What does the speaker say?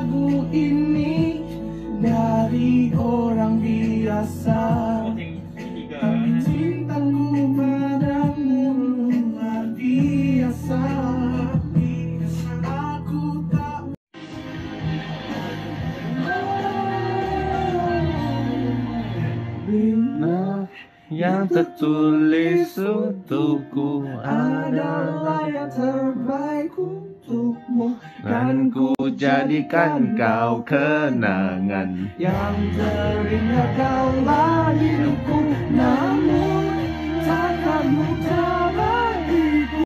lagu ini dari orang biasa. Tapi cintaku padamu luar biasa. Aku tak yang tertulis untukku adalah yang terbaik kamu Dan ku jadikan kau kenangan. Yang teringat dalam hidupku Namun takkan mudah.